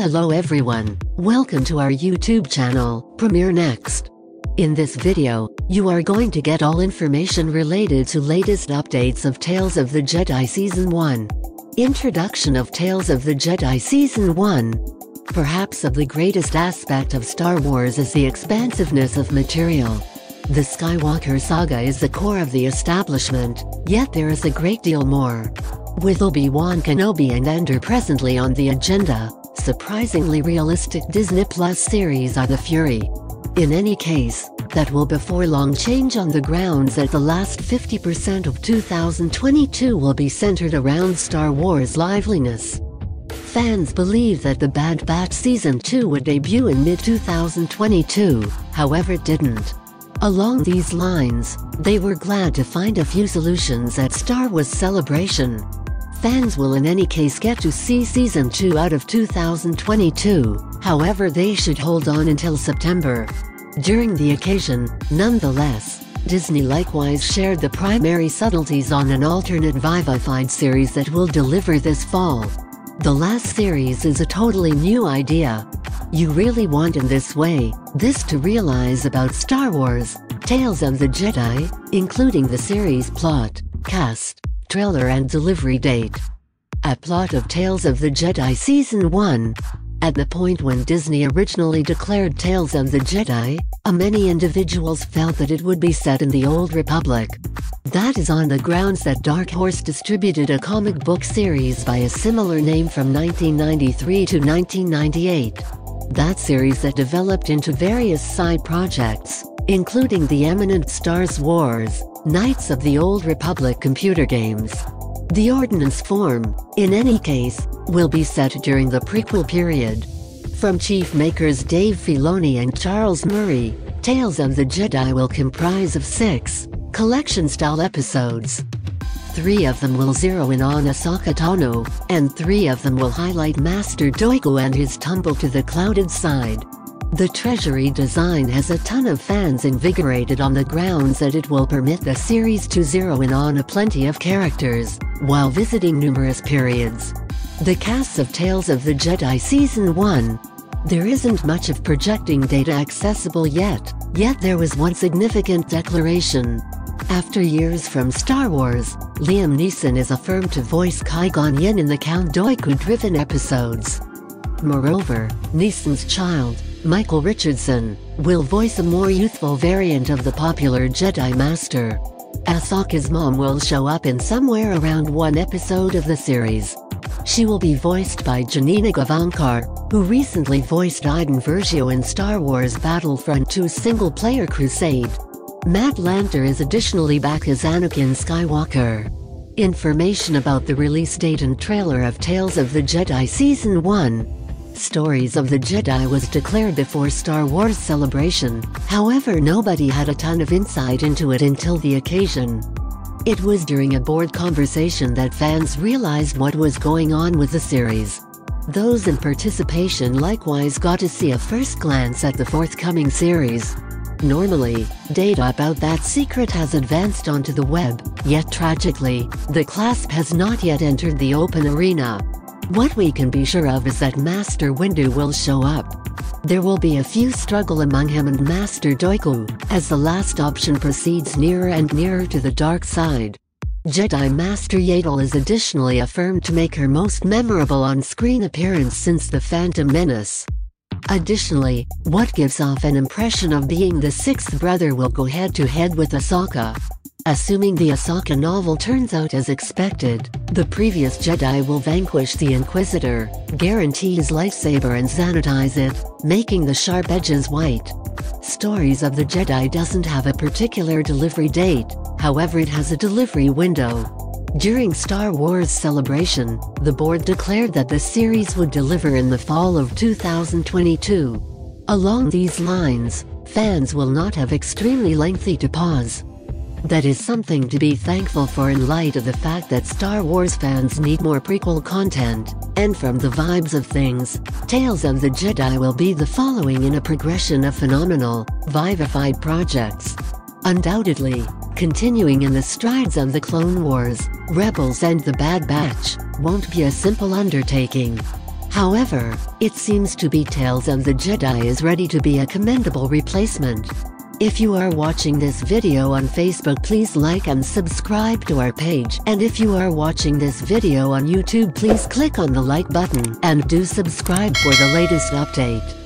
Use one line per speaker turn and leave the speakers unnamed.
Hello everyone, welcome to our YouTube channel, Premiere Next. In this video, you are going to get all information related to latest updates of Tales of the Jedi Season 1. Introduction of Tales of the Jedi Season 1. Perhaps of the greatest aspect of Star Wars is the expansiveness of material. The Skywalker saga is the core of the establishment, yet there is a great deal more. With Obi-Wan Kenobi and Endor presently on the agenda, surprisingly realistic Disney Plus series are the Fury. In any case, that will before long change on the grounds that the last 50% of 2022 will be centered around Star Wars liveliness. Fans believe that The Bad Batch Season 2 would debut in mid-2022, however it didn't. Along these lines, they were glad to find a few solutions at Star Wars Celebration. Fans will in any case get to see Season 2 out of 2022, however they should hold on until September. During the occasion, nonetheless, Disney likewise shared the primary subtleties on an alternate Vivified series that will deliver this fall. The last series is a totally new idea. You really want in this way, this to realize about Star Wars, Tales of the Jedi, including the series plot, cast, trailer and delivery date. A plot of Tales of the Jedi Season 1. At the point when Disney originally declared Tales of the Jedi, a many individuals felt that it would be set in the Old Republic. That is on the grounds that Dark Horse distributed a comic book series by a similar name from 1993 to 1998. That series that developed into various side projects, including the eminent Stars Wars, Knights of the Old Republic computer games. The Ordnance form, in any case, will be set during the prequel period. From chief makers Dave Filoni and Charles Murray, Tales of the Jedi will comprise of six collection-style episodes. Three of them will zero in on Ahsoka Tano, and three of them will highlight Master Dooku and his tumble to the clouded side. The Treasury design has a ton of fans invigorated on the grounds that it will permit the series to zero in on a plenty of characters, while visiting numerous periods. The casts of Tales of the Jedi Season 1. There isn't much of projecting data accessible yet, yet there was one significant declaration. After years from Star Wars, Liam Neeson is affirmed to voice Qui-Gon Jinn in the Count Dooku-driven episodes. Moreover, Neeson's child, Michael Richardson, will voice a more youthful variant of the popular Jedi Master. Ahsoka's mom will show up in somewhere around one episode of the series. She will be voiced by Janina Gavankar, who recently voiced Iden Versio in Star Wars Battlefront 2 single-player Crusade. Matt Lanter is additionally back as Anakin Skywalker. Information about the release date and trailer of Tales of the Jedi Season 1 Stories of the Jedi was declared before Star Wars Celebration, however nobody had a ton of insight into it until the occasion. It was during a board conversation that fans realized what was going on with the series. Those in participation likewise got to see a first glance at the forthcoming series. Normally, data about that secret has advanced onto the web, yet tragically, the clasp has not yet entered the open arena. What we can be sure of is that Master Windu will show up. There will be a few struggle among him and Master Dooku, as the last option proceeds nearer and nearer to the dark side. Jedi Master Yaddle is additionally affirmed to make her most memorable on-screen appearance since The Phantom Menace. Additionally, what gives off an impression of being the sixth brother will go head-to-head -head with Ahsoka. Assuming the Ahsoka novel turns out as expected, the previous Jedi will vanquish the Inquisitor, guarantee his lightsaber and sanitize it, making the sharp edges white. Stories of the Jedi doesn't have a particular delivery date, however it has a delivery window. During Star Wars Celebration, the board declared that the series would deliver in the fall of 2022. Along these lines, fans will not have extremely lengthy to pause. That is something to be thankful for in light of the fact that Star Wars fans need more prequel content, and from the vibes of things, Tales of the Jedi will be the following in a progression of phenomenal, vivified projects. Undoubtedly, continuing in the strides of the Clone Wars, Rebels and the Bad Batch, won't be a simple undertaking. However, it seems to be Tales of the Jedi is ready to be a commendable replacement. If you are watching this video on Facebook please like and subscribe to our page and if you are watching this video on YouTube please click on the like button and do subscribe for the latest update.